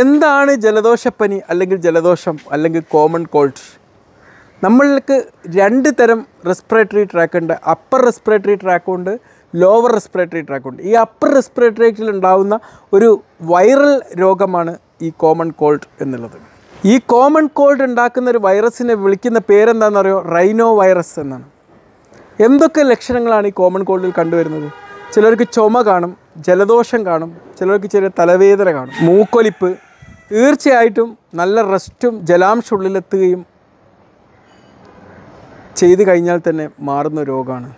എന്താണ് ജലദോഷപ്പനി അല്ലെങ്കിൽ ജലദോഷം അല്ലെങ്കിൽ കോമൺ കോൾഡ് നമ്മൾക്ക് രണ്ട് തരം റെസ്പിറേറ്ററി ട്രാക്ക് ഉണ്ട്. അപ്പർ റെസ്പിറേറ്ററി ട്രാക്കും ഉണ്ട് ലോവർ റെസ്പിറേറ്ററി ട്രാക്ക് ഉണ്ട്. ഈ അപ്പർ റെസ്പിറേറ്ററിയിൽ ഉണ്ടാകുന്ന ഒരു വൈറൽ രോഗമാണ് ഈ കോമൺ കോൾഡ് എന്നുള്ളത്. ഈ കോമൺ കോൾഡ് ഉണ്ടാക്കുന്ന ഒരു വൈറസിനെ വിളിക്കുന്ന പേരെന്താണെന്ന് അറിയോ റൈനോ വൈറസ് എന്നാണ്. എന്തൊക്കെ ലക്ഷണങ്ങളാണ് ഈ കോമൺ കോൾഡിൽ കണ്ടുവരുന്നത്? ചിലർക്ക് ചുമ കാണും ജലദോഷം കാണും ചിലർക്ക് ചെറിയ തലവേദന കാണും. മൂക്കൊലിപ്പ് തീർച്ചയായിട്ടും നല്ല റെസ്റ്റും ജലാംശം ഉള്ളിലെത്തുകയും ചെയ്ത് കഴിഞ്ഞാൽ തന്നെ മാറുന്ന രോഗമാണ്.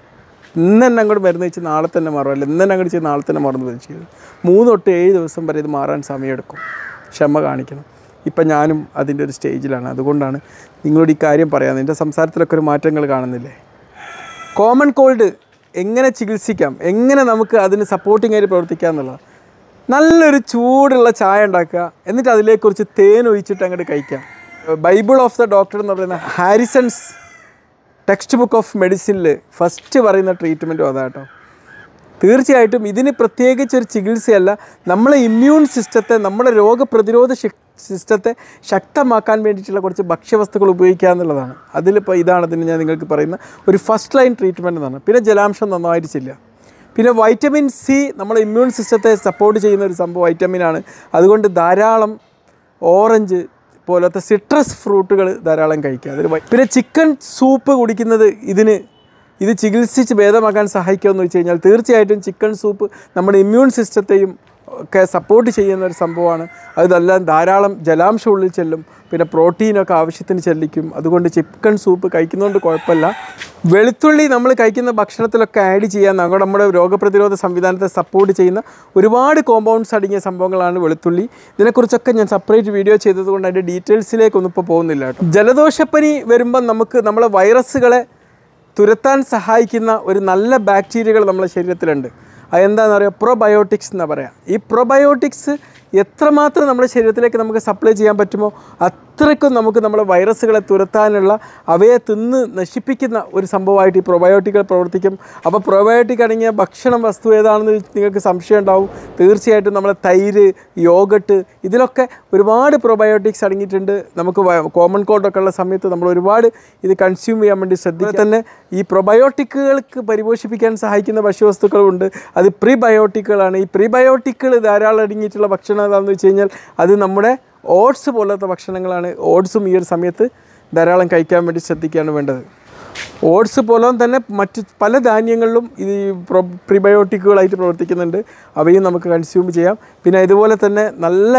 ഇന്ന് തന്നെ അങ്ങോട്ട് മരുന്ന് വെച്ച് നാളെ തന്നെ മാറും. അല്ല ഇന്ന് തന്നെ അങ്ങോട്ട് ചെയ്ത് നാളെ തന്നെ മറന്നു ചെയ്തു മൂന്ന് തൊട്ട് ഏഴ് ദിവസം വരെ ഇത് മാറാൻ സമയമെടുക്കും. ക്ഷമ കാണിക്കണം. ഇപ്പം ഞാനും അതിന്റെ ഒരു സ്റ്റേജിലാണ്. അതുകൊണ്ടാണ് നിങ്ങളോട് ഈ കാര്യം പറയാൻ എന്റെ സംസാരത്തിലൊക്കെ ഒരു മാറ്റങ്ങൾ കാണുന്നില്ലേ? കോമൺ കോൾഡ് എങ്ങനെ ചികിത്സിക്കാം? എങ്ങനെ നമുക്ക് അതിന് സപ്പോർട്ടിംഗ് ആയിട്ട് പ്രവർത്തിക്കാം എന്നുള്ളത്? നല്ലൊരു ചൂടുള്ള ചായ ഉണ്ടാക്കുക. എന്നിട്ട് അതിലേക്ക് കുറച്ച് തേൻ ഒഴിച്ചിട്ട് അങ്ങോട്ട് കഴിക്കാം. ബൈബിൾ ഓഫ് ദ ഡോക്ടർ എന്ന് പറയുന്ന ഹാരിസൺസ് ടെക്സ്റ്റ് ബുക്ക് ഓഫ് മെഡിസിനിൽ ഫസ്റ്റ് പറയുന്ന ട്രീറ്റ്മെന്റും അതാട്ടോ തീർച്ചയായിട്ടും ഇതിന് പ്രത്യേകിച്ച് ഒരു ചികിത്സയല്ല. നമ്മളെ ഇമ്മ്യൂൺ സിസ്റ്റത്തെ നമ്മുടെ രോഗപ്രതിരോധ ശക്- സിസ്റ്റത്തെ ശക്തമാക്കാൻ വേണ്ടിയിട്ടുള്ള കുറച്ച് ഭക്ഷ്യവസ്തുക്കൾ ഉപയോഗിക്കുക എന്നുള്ളതാണ്. അതിലിപ്പോൾ ഇതാണ് ഇതിന് ഞാൻ നിങ്ങൾക്ക് പറയുന്ന ഒരു ഫസ്റ്റ് ലൈൻ ട്രീറ്റ്മെന്റ് എന്നാണ്. പിന്നെ ജലാംശം നന്നായിട്ട് പിന്നെ വൈറ്റമിൻ സി നമ്മുടെ ഇമ്മ്യൂൺ സിസ്റ്റത്തെ സപ്പോർട്ട് ചെയ്യുന്ന ഒരു സംഭവം വൈറ്റമിനാണ് അതുകൊണ്ട് ധാരാളം ഓറഞ്ച് പോലത്തെ സിട്രസ് ഫ്രൂട്ടുകൾ ധാരാളം കഴിക്കുക. അതിൽ പിന്നെ ചിക്കൻ സൂപ്പ് കുടിക്കുന്നത് ഇതിന് ഇത് ചികിത്സിച്ച് ഭേദമാക്കാൻ സഹായിക്കുമെന്ന് വെച്ച് കഴിഞ്ഞാൽ തീർച്ചയായിട്ടും ചിക്കൻ സൂപ്പ് നമ്മുടെ ഇമ്മ്യൂൺ സിസ്റ്റത്തെയും ഒക്കെ സപ്പോർട്ട് ചെയ്യുന്ന ഒരു സംഭവമാണ്. അതെല്ലാം ധാരാളം ജലാംശം ഉള്ളിൽ ചെല്ലും. പിന്നെ പ്രോട്ടീനൊക്കെ ആവശ്യത്തിന് ചെല്ലിക്കും. അതുകൊണ്ട് ചിക്കൻ സൂപ്പ് കഴിക്കുന്നതുകൊണ്ട് കുഴപ്പമില്ല. വെളുത്തുള്ളി നമ്മൾ കഴിക്കുന്ന ഭക്ഷണത്തിലൊക്കെ ആഡ് ചെയ്യാൻ നമ്മുടെ രോഗപ്രതിരോധ സംവിധാനത്തെ സപ്പോർട്ട് ചെയ്യുന്ന ഒരുപാട് കോമ്പൗണ്ട്സ് അടങ്ങിയ സംഭവങ്ങളാണ് വെളുത്തുള്ളി. ഇതിനെക്കുറിച്ചൊക്കെ ഞാൻ സെപ്പറേറ്റ് വീഡിയോ ചെയ്തതുകൊണ്ട് അതിന്റെ ഡീറ്റെയിൽസിലേക്കൊന്നും ഇപ്പോൾ പോകുന്നില്ല കേട്ടോ. ജലദോഷപ്പനി വരുമ്പം നമുക്ക് നമ്മളെ വൈറസുകളെ തുരത്താൻ സഹായിക്കുന്ന ഒരു നല്ല ബാക്ടീരിയകൾ നമ്മുടെ ശരീരത്തിലുണ്ട്. അതെന്താണെന്ന് പറയുക പ്രൊബയോട്ടിക്സ് എന്ന് പറയാം. ഈ പ്രൊബയോട്ടിക്സ് എത്രമാത്രം നമ്മുടെ ശരീരത്തിലേക്ക് നമുക്ക് സപ്ലൈ ചെയ്യാൻ പറ്റുമോ? അത്രയ്ക്കും നമുക്ക് നമ്മുടെ വൈറസുകളെ തുരത്താനുള്ള അവയെ തിന്ന് നശിപ്പിക്കുന്ന ഒരു സംഭവമായിട്ട് ഈ പ്രൊബയോട്ടിക്കുകൾ പ്രവർത്തിക്കും. അപ്പോൾ പ്രൊബയോട്ടിക് അടങ്ങിയ ഭക്ഷണം വസ്തു ഏതാണെന്ന് നിങ്ങൾക്ക് സംശയം ഉണ്ടാവും. തീർച്ചയായിട്ടും നമ്മളെ തൈര് യോഗട്ട് ഇതിലൊക്കെ ഒരുപാട് പ്രൊബയോട്ടിക്സ് അടങ്ങിയിട്ടുണ്ട്. നമുക്ക് കോമൺ കോൾഡൊക്കെ ഉള്ള സമയത്ത് നമ്മൾ ഒരുപാട് ഇത് കൺസ്യൂം ചെയ്യാൻ വേണ്ടി ശ്രദ്ധിക്കുക. തന്നെ ഈ പ്രൊബയോട്ടിക്കുകൾക്ക് പരിപോഷിപ്പിക്കാൻ സഹായിക്കുന്ന ഭക്ഷ്യവസ്തുക്കളുണ്ട് അത് പ്രീബയോട്ടിക്കുകളാണ് ഈ പ്രീബയോട്ടിക്കുകൾ ധാരാളം അടങ്ങിയിട്ടുള്ള ഭക്ഷണം ഏതാണെന്ന് വെച്ച് കഴിഞ്ഞാൽ അത് നമ്മുടെ ഓട്സ് പോലത്തെ ഭക്ഷണങ്ങളാണ് ഓട്സും ഈ ഒരു സമയത്ത് ധാരാളം കഴിക്കാൻ വേണ്ടി ശ്രദ്ധിക്കുകയാണ് വേണ്ടത്. ഓട്സ് പോലെ തന്നെ മറ്റ് പല ധാന്യങ്ങളിലും ഇത് പ്രിബയോട്ടിക്കുകളായിട്ട് പ്രവർത്തിക്കുന്നുണ്ട്. അവയും നമുക്ക് കൺസ്യൂം ചെയ്യാം. പിന്നെ ഇതുപോലെ തന്നെ നല്ല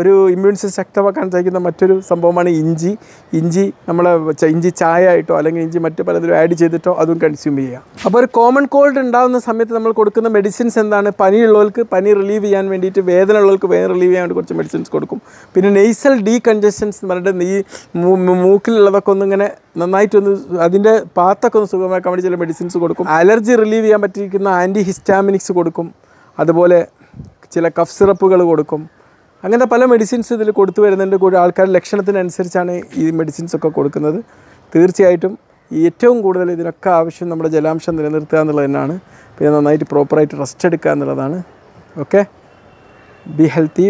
ഒരു ഇമ്മ്യൂൺ സിസ്റ്റം ശക്തമാക്കാൻ സഹായിക്കുന്ന മറ്റൊരു സംഭവമാണ് ഇഞ്ചി. ഇഞ്ചി നമ്മൾ ഇഞ്ചി ചായ ആയിട്ടോ അല്ലെങ്കിൽ ഇഞ്ചി മറ്റ് പലതിലും ആഡ് ചെയ്തിട്ടോ അതും കൺസ്യൂം ചെയ്യുക അപ്പോൾ ഒരു കോമൺ കോൾഡ് ഉണ്ടാകുന്ന സമയത്ത് നമ്മൾ കൊടുക്കുന്ന മെഡിസിൻസ് എന്താണ്? പനിയുള്ളവർക്ക് പനി റിലീവ് ചെയ്യാൻ വേണ്ടിയിട്ട് വേദന ഉള്ളവർക്ക് വേദന റിലീവ് ചെയ്യാൻ വേണ്ടി കുറച്ച് മെഡിസിൻസ് കൊടുക്കും. പിന്നെ നെയ്സൽ ഡീ കൺജഷൻസ് എന്ന് പറഞ്ഞിട്ട് ഈ മൂക്കിലുള്ളതൊക്കെ ഒന്നിങ്ങനെ നന്നായിട്ടൊന്ന് അതിന്റെ പാത്തൊക്കെ ഒന്ന് സുഖമാക്കാൻ വേണ്ടി ചില മെഡിസിൻസ് കൊടുക്കും. അലർജി റിലീവ് ചെയ്യാൻ പറ്റിയിരിക്കുന്ന ആന്റി ഹിസ്റ്റാമിനിക്സ് കൊടുക്കും. അതുപോലെ ചില കഫ് സിറപ്പുകൾ കൊടുക്കും. അങ്ങനത്തെ പല മെഡിസിൻസ് ഇതിൽ കൊടുത്തു വരുന്നുണ്ട്. കൂടെ ആൾക്കാരുടെ ലക്ഷണത്തിനനുസരിച്ചാണ് ഈ മെഡിസിൻസ് ഒക്കെ കൊടുക്കുന്നത്. തീർച്ചയായിട്ടും ഏറ്റവും കൂടുതൽ ഇതിനൊക്കെ ആവശ്യം നമ്മുടെ ജലാംശം നിലനിർത്തുക എന്നുള്ളത് തന്നെയാണ്. പിന്നെ നന്നായിട്ട് പ്രോപ്പറായിട്ട് റെസ്റ്റ് എടുക്കുക എന്നുള്ളതാണ്. Okay be healthy